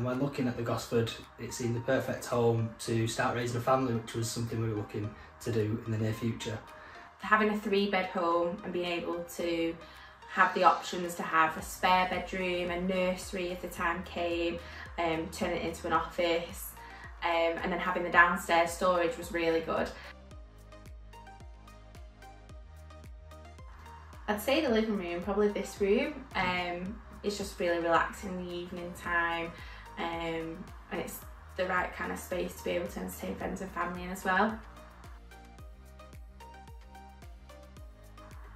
And when looking at the Gosford, it seemed the perfect home to start raising a family, which was something we were looking to do in the near future. Having a three bed home and being able to have the options to have a spare bedroom, a nursery if the time came, um, turn it into an office, um, and then having the downstairs storage was really good. I'd say the living room, probably this room. Um, it's just really relaxing in the evening time um, and it's the right kind of space to be able to entertain friends and family in as well.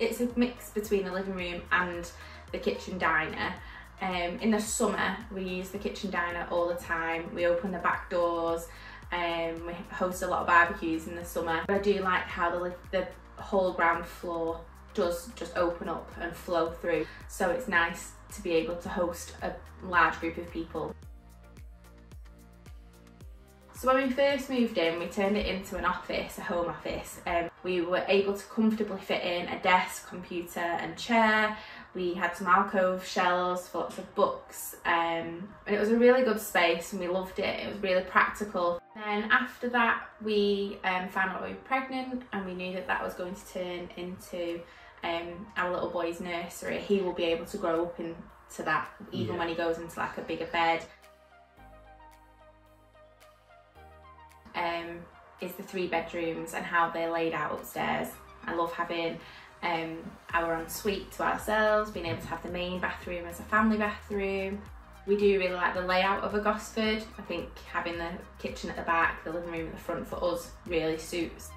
It's a mix between the living room and the kitchen diner. Um, in the summer, we use the kitchen diner all the time. We open the back doors, um, we host a lot of barbecues in the summer. But I do like how the, the whole ground floor does just open up and flow through. So it's nice to be able to host a large group of people. So when we first moved in, we turned it into an office, a home office. Um, we were able to comfortably fit in a desk, computer and chair. We had some alcove shelves for lots of books um, and it was a really good space and we loved it. It was really practical. Then after that, we um, found out we were pregnant and we knew that that was going to turn into um, our little boy's nursery. He will be able to grow up into that even yeah. when he goes into like a bigger bed. Um, is the three bedrooms and how they're laid out upstairs. I love having um, our ensuite to ourselves, being able to have the main bathroom as a family bathroom. We do really like the layout of a Gosford. I think having the kitchen at the back, the living room at the front for us really suits.